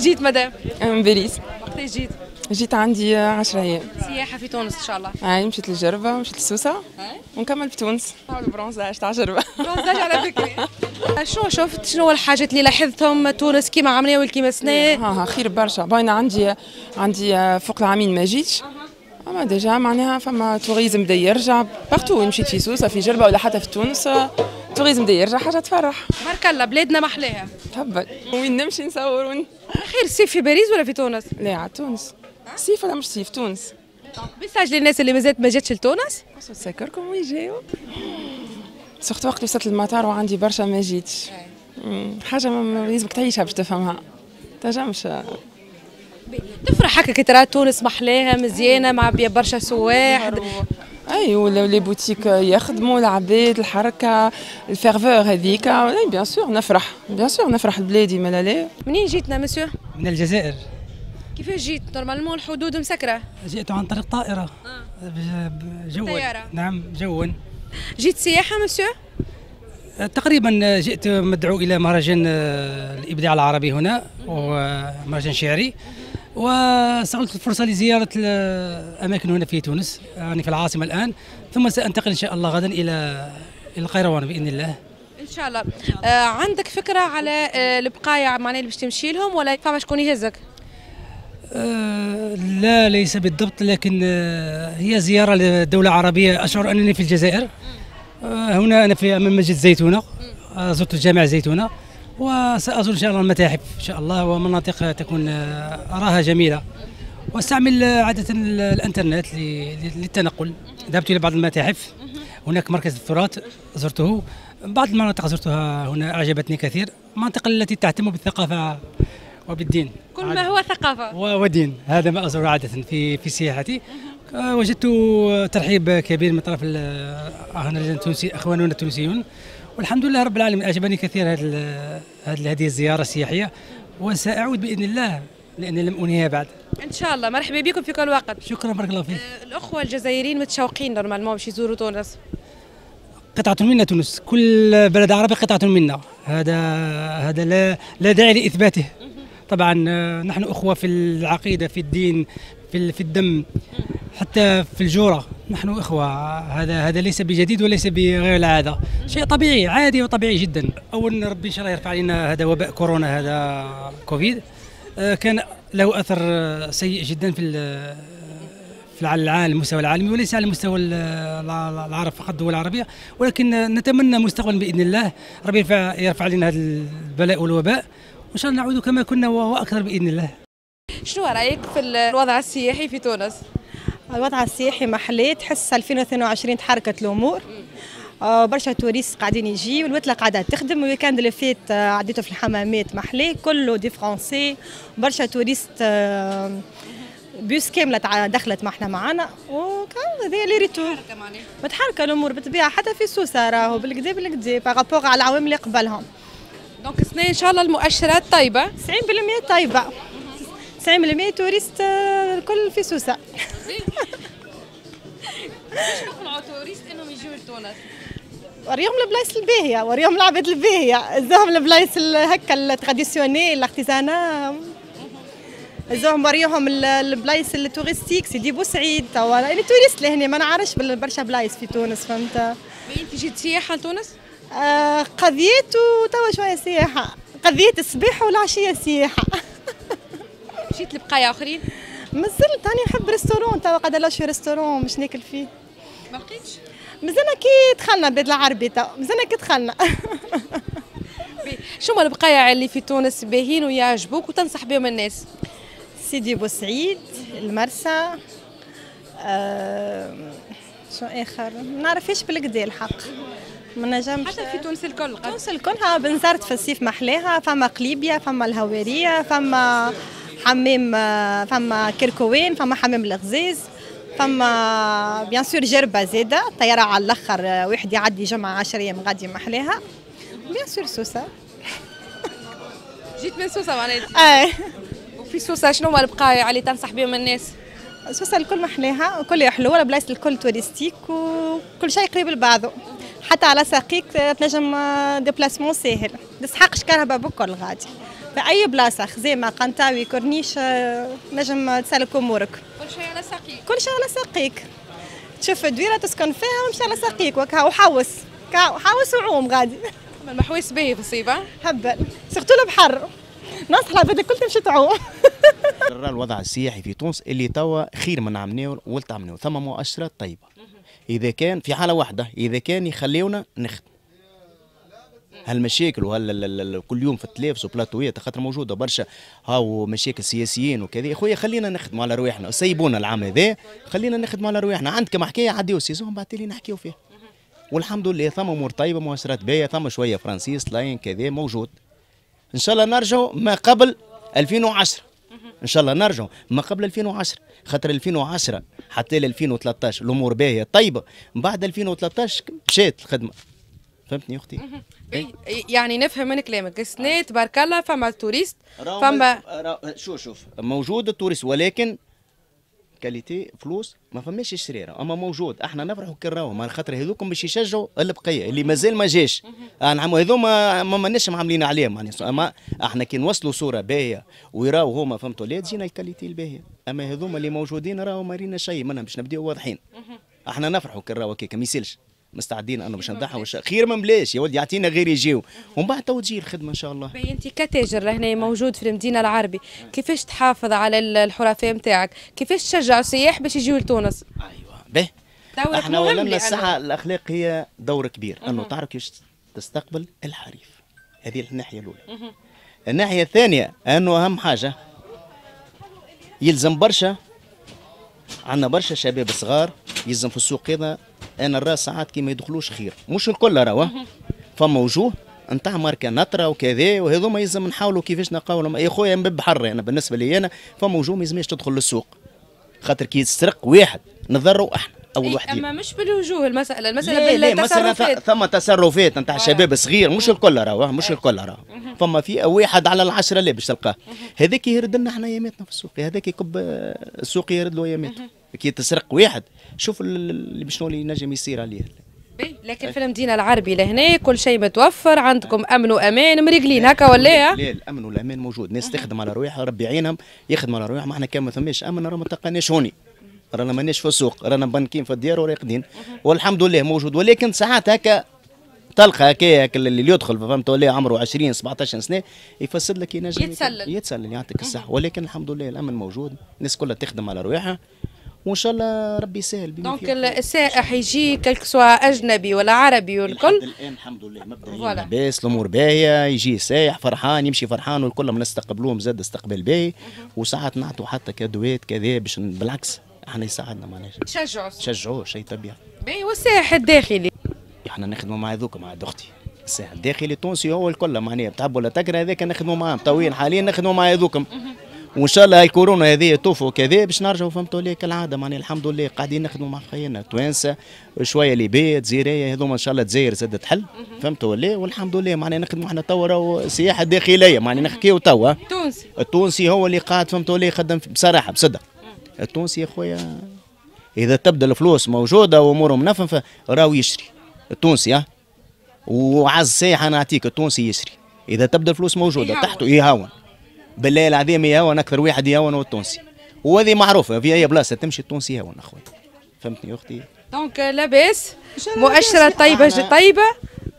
جيت مدام؟ من باريس وقت جيت؟ جيت عندي 10 أيام. سياحة في تونس إن شاء الله. هاي مشيت للجربة مشيت لسوسة ونكمل في تونس. ال bronzage تاع جربة bronzage على فكرة. شنو شفت شنو الحاجات اللي لاحظتهم تونس؟ كيما عملية والكيما سنة ها ها خير برشا. باينة عندي عندي فوق العامين ما جيتش. أما déjà معناها فما tourisme بدا يرجع. partout مشيت في سوسة في جربة ولا حتى في تونس. tourisme بدا يرجع حاجة تفرح. بارك الله بلادنا محلاها. تهبل وين نمشي نصور وين؟ خير الصيف في باريس ولا في تونس؟ لا على تونس. صيف ولا مش صيف تونس. message للناس اللي مازالت ما جاتش لتونس؟ تسكركم وين جايو. surtout وقت وصلت المطار وعندي برشا ما جيتش. ما لازمك تعيشها باش تفهمها. تنجمش تفرح هكا كي ترى تونس محلاها مزيانة مع برشا سواح أي ولا les boutiques يخدموا العباد الحركة ال ferveur هذيك. أي bien sûr نفرح. bien sûr نفرح لبلادي مالا لا. منين جيتنا مسيو؟ من الجزائر. كيفاش جيت؟ normalement الحدود مسكرة. جئت عن طريق طائرة. جوا طيارة. نعم جوا جيت سياحة مسيو؟ تقريبا جئت مدعو إلى مهرجان آه، الإبداع العربي هنا ومهرجان شعري. واستغلت الفرصة لزيارة الأماكن هنا في تونس يعني في العاصمة الآن ثم سأنتقل إن شاء الله غدا إلى القيروان بإذن الله. إن شاء الله. آه عندك فكرة على آه البقايا معناها اللي باش تمشي لهم ولا فما شكون يهزك؟ آه، لا ليس بالضبط لكن آه، هي زيارة لدولة عربية أشعر أنني في الجزائر. آه، هنا أنا في أمام مسجد زيتونة آه، زرت الجامع زيتونة. وسأزور إن شاء الله المتاحف إن شاء الله ومناطق تكون آه، أراها جميلة. وأستعمل آه، عادة ال- الإنترنت للتنقل. ذهبت إلى بعض المتاحف. هناك مركز التراث زرته. بعض المناطق زرتها هنا أعجبتني كثير. المناطق التي تهتم بالثقافة وبالدين. كل ما هو ثقافة. و- ودين. هذا ما أزور عادة في في سياحتي. آه، وجدت ترحيب كبير من طرف أهلنا التونسي أخواننا التونسيون. والحمد لله رب العالمين. أعجبني كثير هذه هذه الزيارة السياحية وسأعود بإذن الله لأني لم أنهيها بعد. إن شاء الله. مرحبا بكم في كل وقت. شكرا بارك الله فيك. آه الأخوة الجزائريين متشوقين normalement باش يزوروا تونس. قطعة منا تونس. كل بلد عربي قطعة منا. هذا هذا لا لا داعي لإثباته. طبعا آه، نحن أخوة في العقيدة في الدين في في الدم حتى في الجورة. نحن إخوة هذا هذا ليس بجديد وليس بغير العادة. شيء طبيعي عادي وطبيعي جدا. أولا ربي إن شاء الله يرفع علينا هذا وباء كورونا هذا كوفيد. آه، كان له آه، سيء جدا في في العالم المستوى العالمي وليس على مستوى ال- الع- العرب فقط الدول العربية. ولكن نتمنى مستقبلا بإذن الله ربي يرفع, علينا هذا البلاء والوباء. وإن شاء الله نعود كما كنا وأكثر بإذن الله. شنو رأيك في الوضع السياحي في تونس؟ الوضع السياحي محلي تحس 2022 تحركت الأمور. آه، برشا touristes قاعدين يجي والوتلة قاعدة تخدم. ال week-end اللي فات آه، عديته في الحمامات محلي كله des français. برشا touristes آه، بيوس كاملة دخلت معنا معنا وكان هذا les retours. متحركة الأمور بالطبيعة. حتى في سوسة راهو بالكدا بالكدا par rapport على العوامل اللي قبلهم. donc سنة إن شاء الله المؤشرات طيبة؟ 90% طيبة. 90% touristes آه، الكل في سوسة. يقنعوا touristes انهم يجوا لتونس؟ وريهم البلايص الباهية وريهم العباد الباهية. زوهم البلايص ال- هكا ال traditionnel ال artisanat. زوهم وريهم ال- البلايص ال touristiques سيدي بوسعيد توا يعني touristes لهنا ما نعرفش برشا بلايص في تونس فهمت؟ انت جيت سياحه لتونس؟ آه قضيت وتوا شوية سياحة. قضيت الصباح والعشية سياحة. مشيت لبقايا آخرين؟ مازلت راني نحب ريستورون توا قاعدة نلوج في ريستورون باش ناكل فيه ما لقيتش؟ مازلنا كي دخلنا بلاد العربي توا مازلنا كي دخلنا شو هما البقايا اللي في تونس باهين ويعجبوك وتنصح بهم الناس؟ سيدي بوسعيد المرسى آه شو آخر ما نعرفش بالكدا الحق ما نجمش حتى في تونس الكل تونس الكلها بنزرت في الصيف محلاها فما قليبيا فما الهوارية فما حمام آه، فما كركوان فما حمام الغزيز فما bien sûr جربة زاده طيارة على الأخر آه، واحد يعدي جمعة 10 أيام غادي محلاها bien sûr سوسة. جيت من سوسة معناتها. اي وفي سوسة شنو هما البقايا اللي تنصح بهم الناس؟ سوسة الكل محلاها وكل حلوة البلايص الكل touristique وكل شيء قريب لبعضه. حتى على ساقيك تنجم déplacement ساهل. تسحقش كهرباء بكل غادي. في اي بلاصة خزامة قنطاوي كورنيش آه، نجم تسلك أمورك. كل شيء على ساقيك. كل شيء على ساقيك. تشوف دويرة تسكن فيها ومشي على ساقيك وكا وحوس. كا وحوس وعوم غادي. المحويس باهي في الصيف ها؟ هبل. surtout البحر نصح العباد الكل تمشي تعوم. الوضع السياحي في تونس اللي توا خير من عملناه ولت عملناه ثم مؤشرات طيبة. إذا كان في حالة واحدة إذا كان يخليونا نخدم. هالمشاكل وهال ال- ال- ال- كل يوم في التلافز وبلاتويات خاطر موجودة برشا هاو مشاكل سياسيين وكذا. يا خويا خلينا نخدموا على رواحنا سيبونا العام هذا خلينا نخدموا على رواحنا. عندكم حكاية عديو السيزون بعد لي نحكيو فيها والحمد لله ثم أمور طيبة مؤشرات باهية ثم شوية فرانسيس لاين كذا موجود. إن شاء الله نرجعوا ما قبل 2010 إن شاء الله نرجعوا ما قبل 2010 خاطر 2010 حتى ل 2013 الأمور باهية طيبة. بعد 2013 مشات الخدمة. فهمتني أختي. يعني نفهم من كلامك. السنة تبارك الله فما touristes فما شوف شوف. موجود ال touristes ولكن qualité فلوس ما فماش شريرة. أما موجود إحنا نفرحوا كي راهو ما خاطر هذوكم باش يشجعوا البقية اللي مازال ما جاش. نعم هذوما ما ماناش عاملين عليهم. يعني أما إحنا كي نوصلوا صورة باهية ويراو هما فهمتوا؟ لا تجينا الكاليتي الباهية. أما هذوما اللي موجودين راهو ما رينا شيء منهم باش نبداو واضحين. إحنا نفرحوا كي راهو كيك ما يسالش مستعدين أنا باش نضحوا. وش- خير من بلاش. يا ولدي يعطينا غير يجيو. ومن بعد تو تجي الخدمة إن شاء الله. باهي أنت كتاجر لهنا موجود في المدينة العربي. كيفاش تحافظ على ال- الحرفاء نتاعك كيفاش تشجع السياح باش يجيو لتونس؟ أيوه. به دورك إحنا مهم ولنا الساعة الأخلاق هي دور كبير. أنه تعرف كيفاش تستقبل الحريف. هذه الناحية الأولى. الناحية الثانية أنه أهم حاجة يلزم برشا. عندنا برشا شباب صغار يلزم في السوق هذا أنا الرأس ساعات كي ما يدخلوش خير. مش الكل راهو. فما وجوه. نتاع ماركة نطرة وكذا وهذوما يلزم نحاولوا كيفاش نقاولهم يا خويا من حر أنا بالنسبة لي أنا فما وجوه ما يلزمش تدخل للسوق. خاطر كي تسرق واحد نضروا أحنا أول إيه، واحد أما مش بالوجوه المسألة. المسألة لا لا مثلا بالتصرفات ثم تصرفات. نتاع شباب صغير مش الكل راهو مش الكل راهو. فما في واحد على العشرة لا باش تلقاه. هذاك يرد لنا إحنا اياماتنا في السوق. هذاك يكب السوق يرد له اياماته كي تسرق واحد. شوف ال- اللي شنو اللي ينجم يصير عليه. لكن في المدينة العربي لهنا كل شيء متوفر عندكم أمن وأمان مريقلين هكا ولا لا؟ الأمن والأمان موجود. ناس تخدم على رواحها ربي يعينهم يخدموا على رواحهم إحنا كان ما ثماش أمن راه ما تلقاناش هوني. رانا ماناش في السوق. رانا مبنكين في الديار وراقدين والحمد لله موجود. ولكن ساعات هكا تلقى هكا هكا اللي يدخل فهمت ولا؟ عمره 20 17 سنة يفسد لك ينجم يتسلل. يتسلل يعطيك الصحة. ولكن الحمد لله الأمن موجود. الناس كلها تخدم على رواحها وإن شاء الله ربي يسهل donc. السائح يجي كلك soit أجنبي ولا عربي والكل. الآن الحمد لله مبدئيا voilà. لاباس الأمور باهية يجي سايح فرحان يمشي فرحان والكل نستقبلوهم زاد استقبال باهي. وساعات نعطوا حتى كادوات كذا باش بالعكس إحنا يساعدنا معناها. تشجعوا. شجعوه شيء طبيعي. باهي والسائح الداخلي. إحنا نخدموا مع ذوك مع أختي. الساحل الداخلي التونسي هو الكل معناها بتحب ولا تكره هذاك نخدموا معاهم. طويل حاليا نخدموا مع هذوكم. وان شاء الله الكورونا هذه توفوا كذا باش نرجعوا فهمتوا ليه كالعادة. معناها الحمد لله قاعدين نخدموا مع خينا توانسة شوية ليبيا جزيريه هذوما إن شاء الله الجزائر زادت تحل. فهمتوا ولا والحمد لله معناها نخدموا إحنا توا راهو سياحة داخلية معناها نحكيو توا. تونسي التونسي هو اللي قاعد فهمتوا ليه يخدم بصراحة بصدق. التونسي يا خويا إذا تبدأ الفلوس موجودة وأموره منفذة راهو يشري. التونسي ها؟ وعز سايح أنا اعطيك التونسي يشري. إذا تبدأ الفلوس موجودة. تحته يهون. بالله العظيم يهون أكثر واحد يهون هو التونسي. وهذه معروفة في أي بلاصه تمشي التونسي يهون أخوي. فهمتني يا أختي؟ donc لاباس. مؤشرات طيبة طيبة.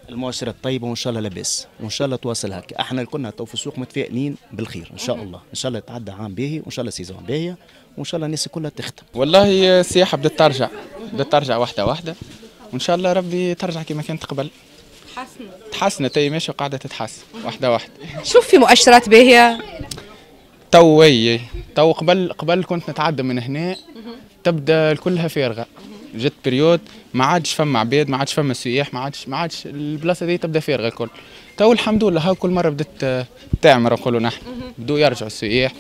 المؤشرات طيبه وإن شاء الله لاباس. وإن شاء الله تواصل هكا. إحنا كنا تو في السوق متفائلين بالخير إن شاء الله. إن شاء الله يتعدى عام باهي وإن شاء الله saison باهية وإن شاء الله الناس كلها تخدم والله السياحة بدأت ترجع. بدأت ترجع واحدة واحدة. وإن شاء الله ربي ترجع كما كانت قبل. حسن تحسنت هي ماشية وقاعدة تتحسن واحدة واحدة. شوف في مؤشرات باهية. تو تو قبل قبل كنت نتعدى من هنا تبدأ كلها فارغة. جت période ما عادش فما عباد ما عادش فما سياح ما عادش ما عادش البلاصة دي تبدأ فارغة الكل. تو الحمد لله ها كل مرة بدت تعمر نقولوا نحن. بدو يرجعوا السياح.